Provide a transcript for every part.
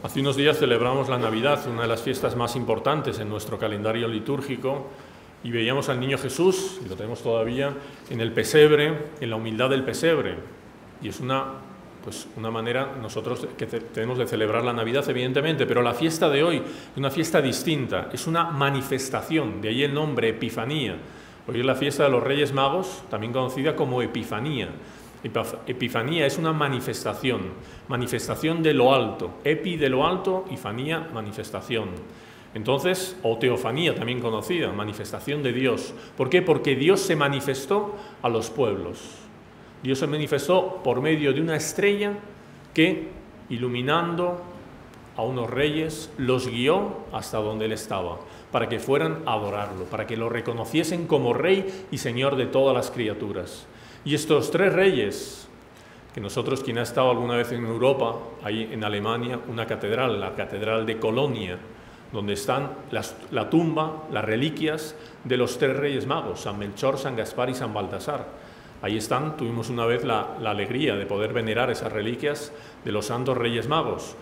Hace unos días celebramos la Navidad, una de las fiestas más importantes en nuestro calendario litúrgico, y veíamos al niño Jesús, y lo tenemos todavía, en el pesebre, en la humildad del pesebre. Y es una, pues, una manera nosotros que tenemos de celebrar la Navidad, evidentemente, pero la fiesta de hoy es una fiesta distinta, es una manifestación, de ahí el nombre Epifanía. Hoy es la fiesta de los Reyes Magos, también conocida como Epifanía. Epifanía es una manifestación, manifestación de lo alto, epi de lo alto y fanía manifestación. Entonces, o teofanía también conocida, manifestación de Dios. ¿Por qué? Porque Dios se manifestó a los pueblos. Dios se manifestó por medio de una estrella que, iluminando a unos reyes, los guió hasta donde Él estaba, para que fueran a adorarlo, para que lo reconociesen como Rey y Señor de todas las criaturas. Y estos tres reyes, que nosotros, quien ha estado alguna vez en Europa, hay en Alemania una catedral, la Catedral de Colonia, donde están la tumba, las reliquias de los tres reyes magos, San Melchor, San Gaspar y San Baltasar. Ahí están, tuvimos una vez la, alegría de poder venerar esas reliquias de los santos reyes magos.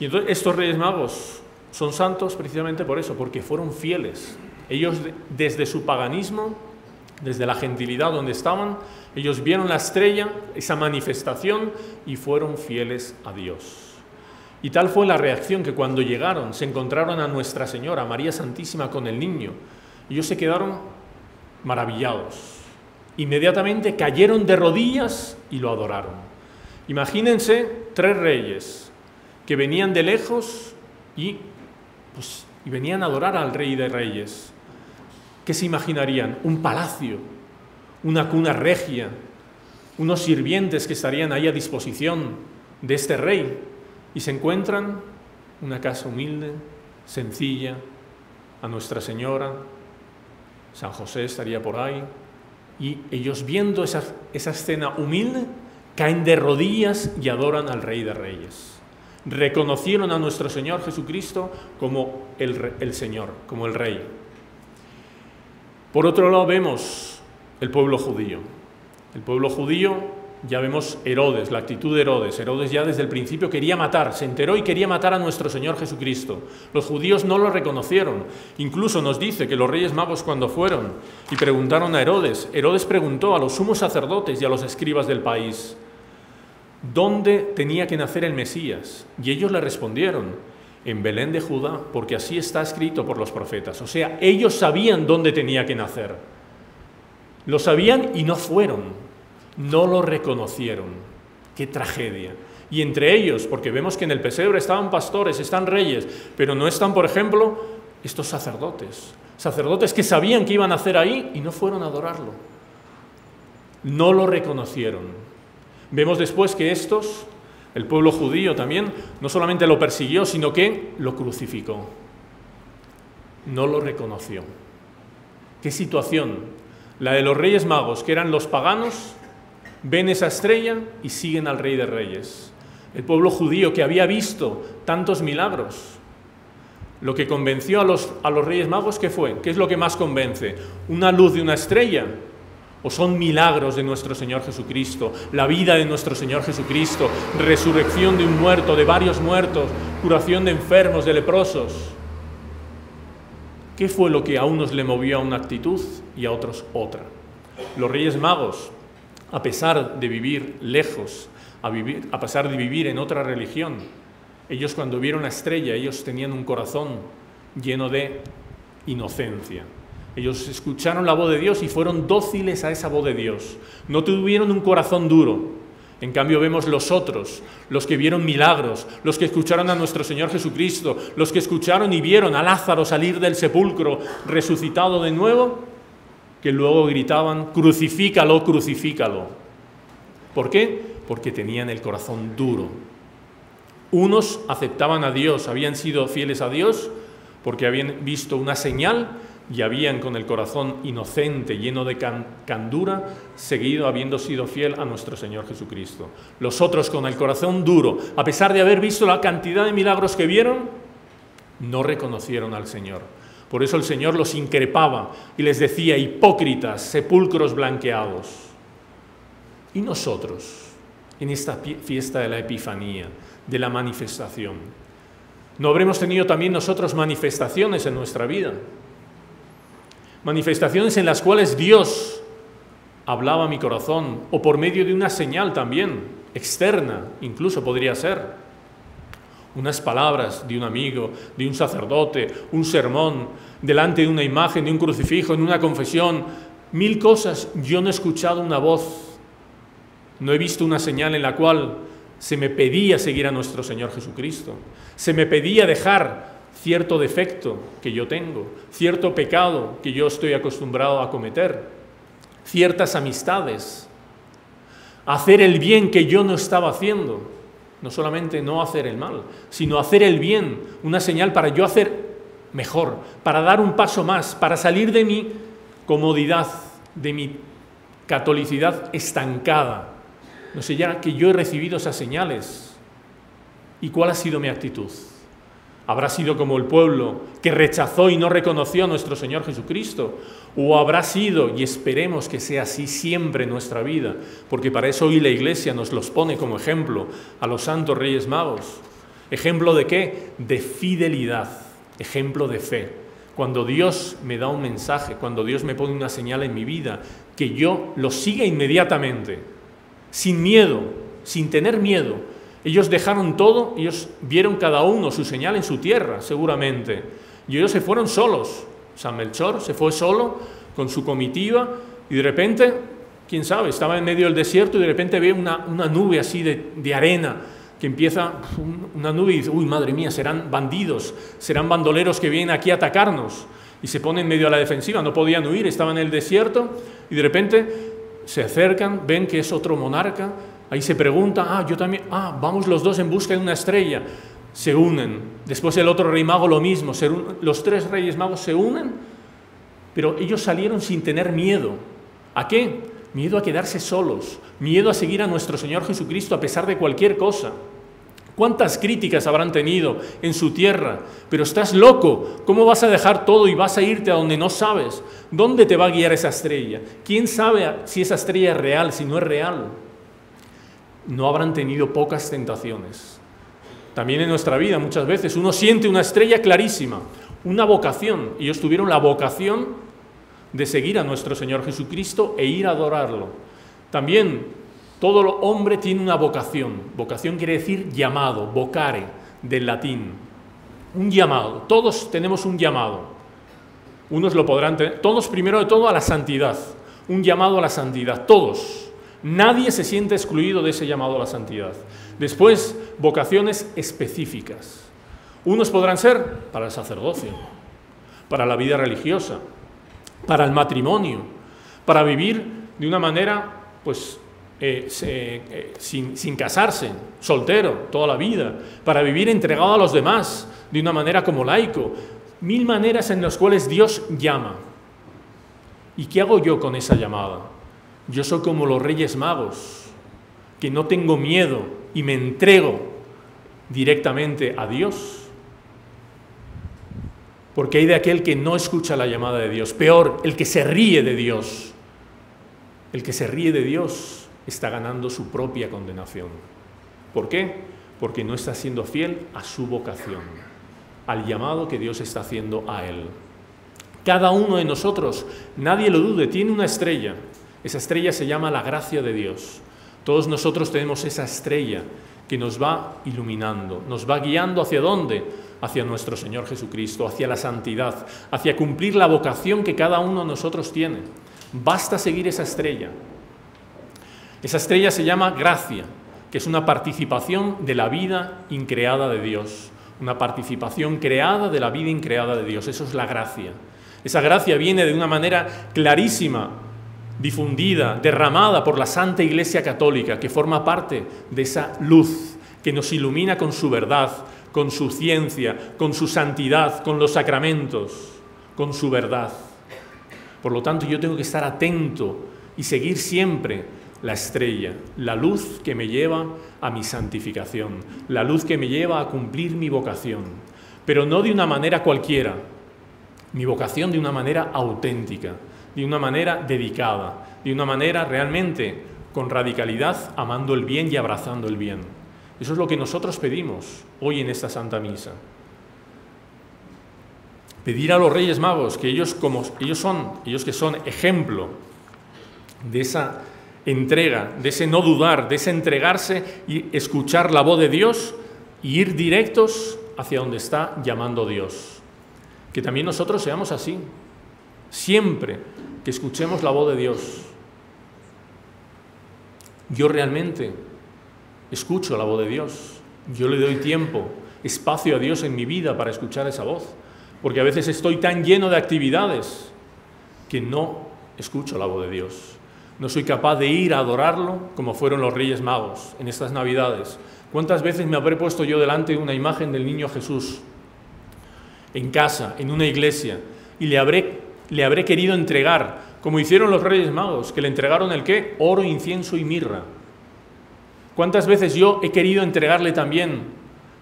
Y entonces estos reyes magos son santos precisamente por eso, porque fueron fieles. Ellos desde su paganismo, desde la gentilidad donde estaban, ellos vieron la estrella, esa manifestación, y fueron fieles a Dios. Y tal fue la reacción que cuando llegaron se encontraron a Nuestra Señora, María Santísima, con el niño. Ellos se quedaron maravillados. Inmediatamente cayeron de rodillas y lo adoraron. Imagínense tres reyes que venían de lejos y, pues, y venían a adorar al Rey de Reyes. ¿Qué se imaginarían? Un palacio, una cuna regia, unos sirvientes que estarían ahí a disposición de este rey y se encuentran una casa humilde, sencilla, a Nuestra Señora, San José estaría por ahí, y ellos viendo esa, esa escena humilde, caen de rodillas y adoran al Rey de Reyes. Reconocieron a nuestro Señor Jesucristo como el, el Señor, como el Rey. Por otro lado vemos el pueblo judío. El pueblo judío, ya vemos Herodes, la actitud de Herodes. Herodes ya desde el principio quería matar, se enteró y quería matar a nuestro Señor Jesucristo. Los judíos no lo reconocieron. Incluso nos dice que los reyes magos cuando fueron y preguntaron a Herodes, Herodes preguntó a los sumos sacerdotes y a los escribas del país, ¿dónde tenía que nacer el Mesías? Y ellos le respondieron, en Belén de Judá, porque así está escrito por los profetas. O sea, ellos sabían dónde tenía que nacer. Lo sabían y no fueron, no lo reconocieron. Qué tragedia. Y entre ellos, porque vemos que en el pesebre estaban pastores, están reyes, pero no están, por ejemplo, estos sacerdotes. Sacerdotes que sabían que iban a hacer ahí y no fueron a adorarlo. No lo reconocieron. Vemos después que estos, el pueblo judío también, no solamente lo persiguió, sino que lo crucificó. No lo reconoció. ¿Qué situación? La de los reyes magos, que eran los paganos, ven esa estrella y siguen al rey de reyes. El pueblo judío que había visto tantos milagros, lo que convenció a los, a los reyes magos, ¿qué fue? ¿Qué es lo que más convence? ¿Una luz de una estrella? ¿O son milagros de nuestro Señor Jesucristo? La vida de nuestro Señor Jesucristo, resurrección de un muerto, de varios muertos, curación de enfermos, de leprosos. ¿Qué fue lo que a unos le movió a una actitud y a otros otra? Los Reyes Magos, a pesar de vivir lejos, a, vivir, a pesar de vivir en otra religión, ellos cuando vieron la estrella, ellos tenían un corazón lleno de inocencia. Ellos escucharon la voz de Dios y fueron dóciles a esa voz de Dios. No tuvieron un corazón duro, en cambio vemos los otros, los que vieron milagros, los que escucharon a nuestro Señor Jesucristo, los que escucharon y vieron a Lázaro salir del sepulcro resucitado de nuevo, que luego gritaban, crucifícalo, crucifícalo. ¿Por qué? Porque tenían el corazón duro. Unos aceptaban a Dios, habían sido fieles a Dios porque habían visto una señal y habían con el corazón inocente, lleno de candura, seguido habiendo sido fiel a nuestro Señor Jesucristo. Los otros con el corazón duro, a pesar de haber visto la cantidad de milagros que vieron, no reconocieron al Señor. Por eso el Señor los increpaba y les decía, hipócritas, sepulcros blanqueados. Y nosotros, en esta fiesta de la Epifanía, de la manifestación, ¿No habremos tenido también nosotros manifestaciones en nuestra vida? Manifestaciones en las cuales Dios hablaba a mi corazón o por medio de una señal también, externa, incluso podría ser. Unas palabras de un amigo, de un sacerdote, un sermón, delante de una imagen, de un crucifijo, en una confesión, mil cosas. Yo no he escuchado una voz, no he visto una señal en la cual se me pedía seguir a nuestro Señor Jesucristo, se me pedía dejar cierto defecto que yo tengo, cierto pecado que yo estoy acostumbrado a cometer, ciertas amistades, hacer el bien que yo no estaba haciendo, no solamente no hacer el mal, sino hacer el bien, una señal para yo hacer mejor, para dar un paso más, para salir de mi comodidad, de mi catolicidad estancada, no sé ya que yo he recibido esas señales. ¿Y cuál ha sido mi actitud? ¿Habrá sido como el pueblo que rechazó y no reconoció a nuestro Señor Jesucristo? ¿O habrá sido, y esperemos que sea así siempre en nuestra vida, porque para eso hoy la Iglesia nos los pone como ejemplo a los santos reyes magos? ¿Ejemplo de qué? De fidelidad, ejemplo de fe. Cuando Dios me da un mensaje, cuando Dios me pone una señal en mi vida, que yo lo siga inmediatamente, sin miedo, sin tener miedo. Ellos dejaron todo, ellos vieron cada uno su señal en su tierra, seguramente. Y ellos se fueron solos. San Melchor se fue solo con su comitiva y de repente, quién sabe, estaba en medio del desierto y de repente ve una, nube así de, de arena que empieza una nube y dice, uy, madre mía, serán bandidos, serán bandoleros que vienen aquí a atacarnos. Y se pone en medio a la defensiva, no podían huir, estaban en el desierto y de repente se acercan, ven que es otro monarca, ahí se pregunta, ah, yo también, ah, vamos los dos en busca de una estrella, se unen. Después el otro rey mago lo mismo, los tres reyes magos se unen, pero ellos salieron sin tener miedo. ¿A qué? Miedo a quedarse solos, miedo a seguir a nuestro Señor Jesucristo a pesar de cualquier cosa. ¿Cuántas críticas habrán tenido en su tierra? Pero estás loco. ¿Cómo vas a dejar todo y vas a irte a donde no sabes? ¿Dónde te va a guiar esa estrella? ¿Quién sabe si esa estrella es real, si no es real? No habrán tenido pocas tentaciones. También en nuestra vida muchas veces uno siente una estrella clarísima, una vocación. Ellos tuvieron la vocación de seguir a nuestro Señor Jesucristo e ir a adorarlo. También todo hombre tiene una vocación. Vocación quiere decir llamado, vocare, del latín. Un llamado. Todos tenemos un llamado. Unos lo podrán tener. Todos, primero de todo, a la santidad. Un llamado a la santidad. Todos. Nadie se siente excluido de ese llamado a la santidad. Después, vocaciones específicas. Unos podrán ser para el sacerdocio, para la vida religiosa, para el matrimonio, para vivir de una manera, pues, eh, eh, sin, sin, casarse, soltero, toda la vida, para vivir entregado a los demás de una manera como laico. Mil maneras en las cuales Dios llama. ¿Y qué hago yo con esa llamada? Yo soy como los reyes magos, que no tengo miedo y me entrego directamente a Dios. Porque hay de aquel que no escucha la llamada de Dios, peor, el que se ríe de Dios. El que se ríe de Dios está ganando su propia condenación. ¿Por qué? Porque no está siendo fiel a su vocación, al llamado que Dios está haciendo a él. Cada uno de nosotros, nadie lo dude, tiene una estrella. Esa estrella se llama la gracia de Dios. Todos nosotros tenemos esa estrella que nos va iluminando, nos va guiando hacia dónde? Hacia nuestro Señor Jesucristo, hacia la santidad, hacia cumplir la vocación que cada uno de nosotros tiene. Basta seguir esa estrella. Esa estrella se llama gracia, que es una participación de la vida increada de Dios, una participación creada de la vida increada de Dios. Eso es la gracia. Esa gracia viene de una manera clarísima, difundida, derramada por la Santa Iglesia Católica, que forma parte de esa luz que nos ilumina con su verdad, con su ciencia, con su santidad, con los sacramentos, con su verdad. Por lo tanto, yo tengo que estar atento y seguir siempre la estrella, la luz que me lleva a mi santificación, la luz que me lleva a cumplir mi vocación, pero no de una manera cualquiera, mi vocación de una manera auténtica, de una manera dedicada, de una manera realmente con radicalidad, amando el bien y abrazando el bien. Eso es lo que nosotros pedimos hoy en esta Santa Misa. Pedir a los Reyes Magos que ellos, como ellos son, ellos que son ejemplo de esa entrega, de ese no dudar, de ese entregarse y escuchar la voz de Dios y ir directos hacia donde está llamando Dios. Que también nosotros seamos así, siempre que escuchemos la voz de Dios. Yo realmente escucho la voz de Dios, yo le doy tiempo, espacio a Dios en mi vida para escuchar esa voz, porque a veces estoy tan lleno de actividades que no escucho la voz de Dios. No soy capaz de ir a adorarlo como fueron los Reyes Magos en estas Navidades. ¿Cuántas veces me habré puesto yo delante de una imagen del niño Jesús en casa, en una iglesia, y le habré, le habré querido entregar, como hicieron los Reyes Magos, que le entregaron el qué? Oro, incienso y mirra. ¿Cuántas veces yo he querido entregarle también?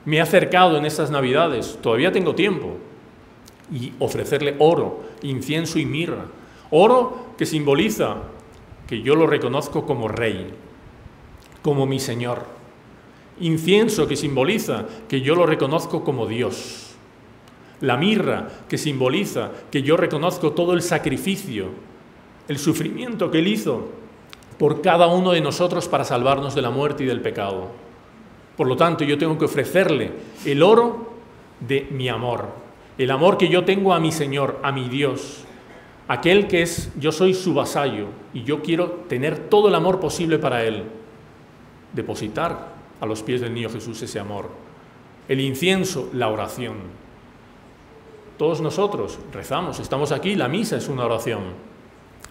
Me he acercado en estas Navidades, todavía tengo tiempo, y ofrecerle oro, incienso y mirra. Oro que simboliza que yo lo reconozco como rey, como mi Señor. Incienso que simboliza que yo lo reconozco como Dios. La mirra que simboliza que yo reconozco todo el sacrificio, el sufrimiento que Él hizo por cada uno de nosotros para salvarnos de la muerte y del pecado. Por lo tanto, yo tengo que ofrecerle el oro de mi amor, el amor que yo tengo a mi Señor, a mi Dios, aquel que es, yo soy su vasallo y yo quiero tener todo el amor posible para él, depositar a los pies del niño Jesús ese amor. El incienso, la oración. Todos nosotros rezamos, estamos aquí, la misa es una oración,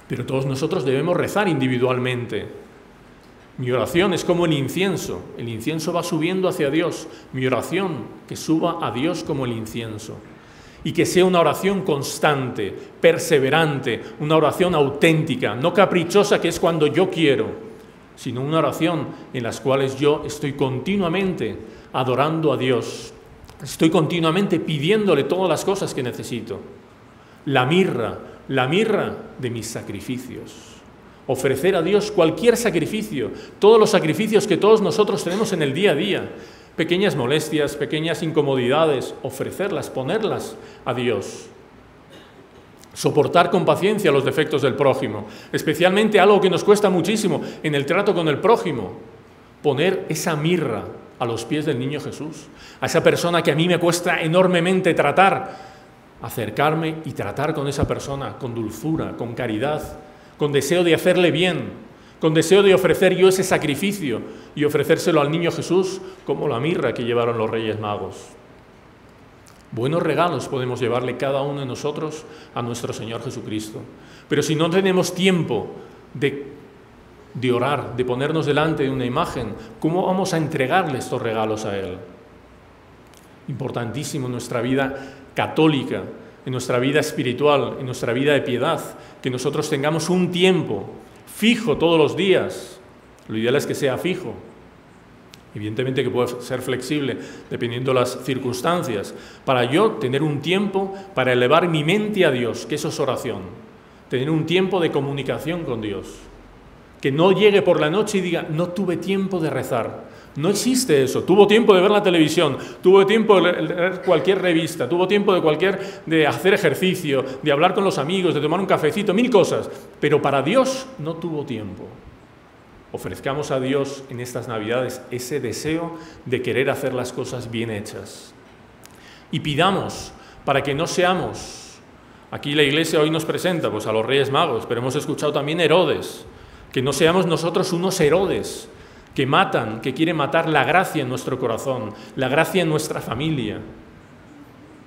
pero todos nosotros debemos rezar individualmente. Mi oración es como el incienso, el incienso va subiendo hacia Dios, mi oración que suba a Dios como el incienso y que sea una oración constante, perseverante, una oración auténtica, no caprichosa que es cuando yo quiero, sino una oración en las cuales yo estoy continuamente adorando a Dios, estoy continuamente pidiéndole todas las cosas que necesito. La mirra, la mirra de mis sacrificios. Ofrecer a Dios cualquier sacrificio, todos los sacrificios que todos nosotros tenemos en el día a día, pequeñas molestias, pequeñas incomodidades, ofrecerlas, ponerlas a Dios. Soportar con paciencia los defectos del prójimo, especialmente algo que nos cuesta muchísimo en el trato con el prójimo, poner esa mirra los pies del niño Jesús, a esa persona que a mí me cuesta enormemente tratar, acercarme y tratar con esa persona con dulzura, con caridad, con deseo de hacerle bien, con deseo de ofrecer yo ese sacrificio y ofrecérselo al niño Jesús como la mirra que llevaron los Reyes Magos. Buenos regalos podemos llevarle cada uno de nosotros a nuestro Señor Jesucristo. Pero si no tenemos tiempo de, de orar, de ponernos delante de una imagen, ¿cómo vamos a entregarle estos regalos a Él? Importantísimo en nuestra vida católica, en nuestra vida espiritual, en nuestra vida de piedad, que nosotros tengamos un tiempo fijo todos los días. Lo ideal es que sea fijo. Evidentemente que puede ser flexible dependiendo de las circunstancias. Para yo tener un tiempo para elevar mi mente a Dios, que eso es oración. Tener un tiempo de comunicación con Dios. Que no llegue por la noche y diga, no tuve tiempo de rezar. No existe eso. Tuvo tiempo de ver la televisión, tuvo tiempo de leer cualquier revista, tuvo tiempo de cualquier de hacer ejercicio, de hablar con los amigos, de tomar un cafecito, mil cosas, pero para Dios no tuvo tiempo. Ofrezcamos a Dios en estas Navidades ese deseo de querer hacer las cosas bien hechas. Y pidamos para que no seamos, aquí la Iglesia hoy nos presenta pues, a los Reyes Magos, pero hemos escuchado también Herodes, que no seamos nosotros unos Herodes que matan, que quieren matar la gracia en nuestro corazón, la gracia en nuestra familia,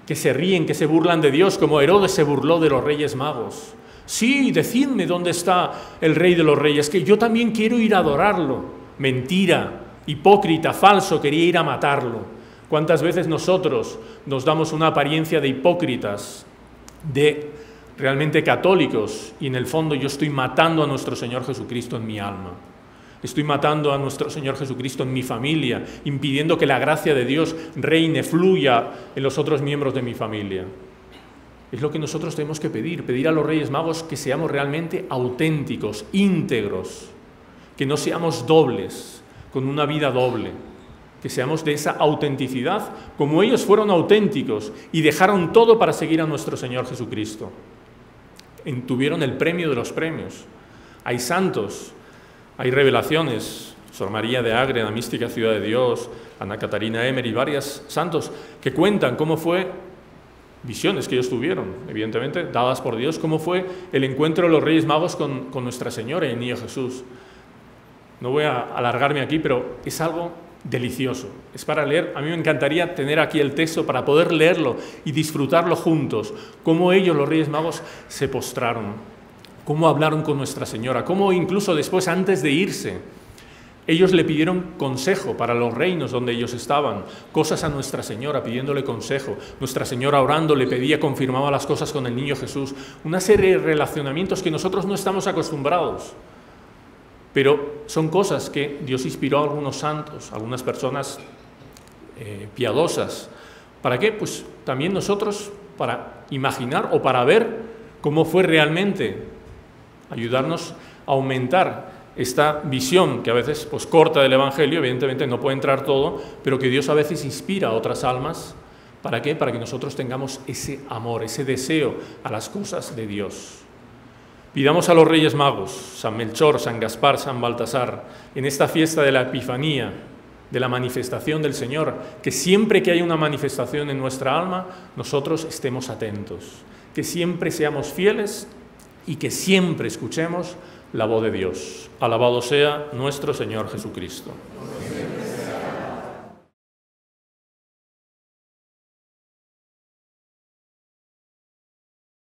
que se ríen, que se burlan de Dios, como Herodes se burló de los reyes magos. Sí, decidme dónde está el rey de los reyes, que yo también quiero ir a adorarlo. Mentira, hipócrita, falso, quería ir a matarlo. ¿Cuántas veces nosotros nos damos una apariencia de hipócritas, de realmente católicos, y en el fondo yo estoy matando a nuestro Señor Jesucristo en mi alma? Estoy matando a nuestro Señor Jesucristo en mi familia, impidiendo que la gracia de Dios reine, fluya en los otros miembros de mi familia. Es lo que nosotros tenemos que pedir, pedir a los Reyes Magos que seamos realmente auténticos, íntegros, que no seamos dobles, con una vida doble. que seamos de esa autenticidad, como ellos fueron auténticos y dejaron todo para seguir a nuestro Señor Jesucristo. Tuvieron el premio de los premios. Hay santos, hay revelaciones, Sor María de Agre, la mística ciudad de Dios, Ana Catarina Emery, varios santos que cuentan cómo fue visiones que ellos tuvieron, evidentemente, dadas por Dios, cómo fue el encuentro de los Reyes Magos con, con Nuestra Señora y Niño Jesús. No voy a alargarme aquí, pero es algo delicioso. Es para leer, a mí me encantaría tener aquí el texto para poder leerlo y disfrutarlo juntos, cómo ellos, los Reyes Magos, se postraron, cómo hablaron con Nuestra Señora, cómo incluso después, antes de irse, ellos le pidieron consejo para los reinos donde ellos estaban, cosas a Nuestra Señora pidiéndole consejo. Nuestra Señora orando le pedía, confirmaba las cosas con el niño Jesús. Una serie de relacionamientos que nosotros no estamos acostumbrados. Pero son cosas que Dios inspiró a algunos santos, a algunas personas eh, piadosas. ¿Para qué? Pues también nosotros para imaginar o para ver cómo fue realmente, ayudarnos a aumentar esta visión que a veces pues corta del Evangelio, evidentemente no puede entrar todo, pero que Dios a veces inspira a otras almas. ¿Para qué? Para que nosotros tengamos ese amor, ese deseo a las cosas de Dios. Pidamos a los Reyes Magos, San Melchor, San Gaspar, San Baltasar, en esta fiesta de la Epifanía, de la manifestación del Señor, que siempre que hay una manifestación en nuestra alma, nosotros estemos atentos, que siempre seamos fieles y que siempre escuchemos la voz de Dios. Alabado sea nuestro Señor Jesucristo.